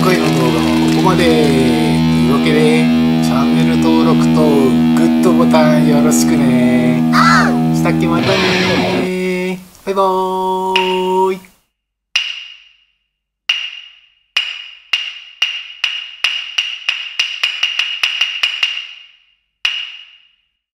今回の動画はここまで。というわけでチャンネル登録とグッドボタンよろしくね。したっけまたね。バイバーイ。